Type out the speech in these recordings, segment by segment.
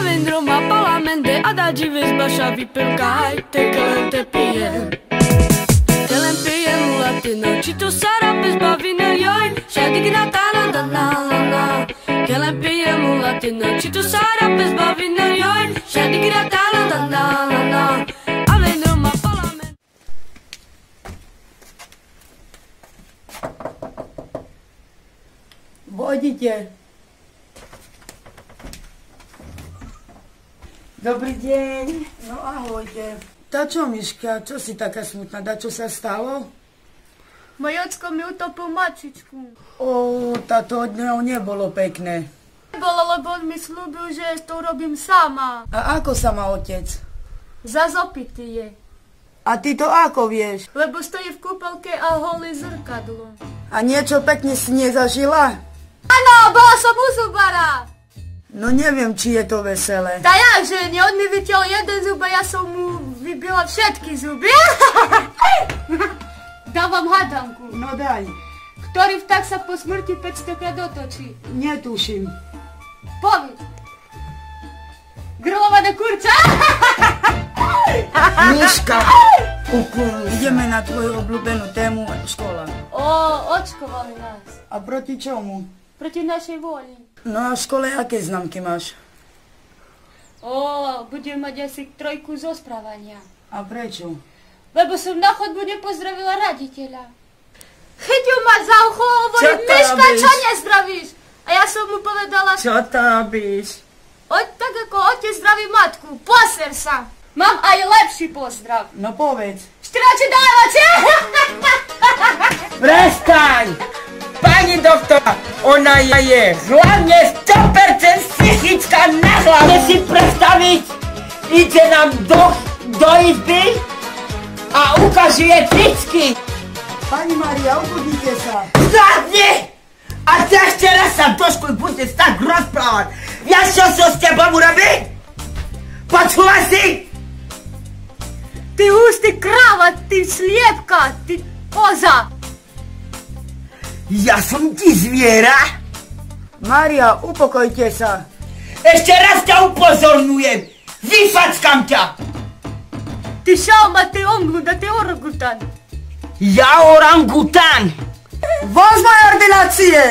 Avendro ma palamente adagi vesbascia vi per cai te che te pie Te l'empie mulatino ci tu sarà per sbavino io c'è di gnatana da na la na Che l'empie mulatino ci tu sarà per sbavino io c'è di gnatana da na la na Avendro ma palamente Vodite. Dobrý deň. No ahojte. Tá čo, Miška, čo si taká smutná? Dá čo sa stalo? Môj ocko mi utopil mačičku. O, táto od neho nebolo pekné. Bolo, lebo on mi slúbil, že to urobím sama. A ako sa má otec? Zas opitý je. A ty to ako vieš? Lebo stojí v kúpelke a holí zrkadlo. A niečo pekne si nezažila? Áno, bola som u zubara. No neviem, či je to veselé. Tá ja, že nie, on mi vytiaľ jeden zub a ja som mu vybila všetky zuby. Dávam hadanku. No daj, Ktorý vták sa po smrti 500 krát otočí? netuším. Povedz. Grlované kurča? Miška, ideme na tvoju obľúbenú tému škola. O, očkovali nás. A proti čomu? Proti našej voli. No a v škole aké známky máš? O, budem mať asi trojku zo správania. A prečo? Lebo som na chodbu nepozdravila raditeľa. Chytil ma za ucho a hovorí, Miška, čo nezdravíš? A ja som mu povedala, Čo robíš? Oď tak ako otec zdraví matku, poser sa. Mám aj lepší pozdrav. No povedz. Štyrači dávate? Prestaň! Pani doktor, ona je hlavne 100% psychická na hlave si predstaviť, ide nám do, do izby a ukazuje tričky. Pani Maria, obudíte sa. Zadni! A ty ešte raz sa trošku budeš tak rozprávať. Ja čo som s tebou urobiť? Počula si? Ty hustý kráva, ty sliepka, ty koza. Ja som ti zviera? Maria, upokojte sa. Ešte raz ťa upozorňujem. Vyfackam ťa. Ty šauma, ty omluda, ty orangutan. Ja orangutan. Voz mojej ordinácie!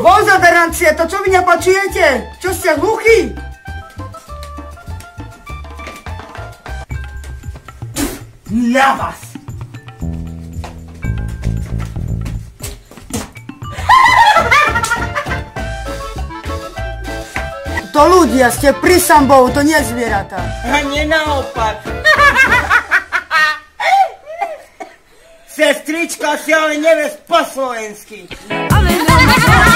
Voz ordinácie, to čo vy nepočujete? Čo ste hluchí? Ja vás. To ľudia, ste pri sambou, to nie zvieratá. A nie naopak. Sestrička si ale neves po slovensky.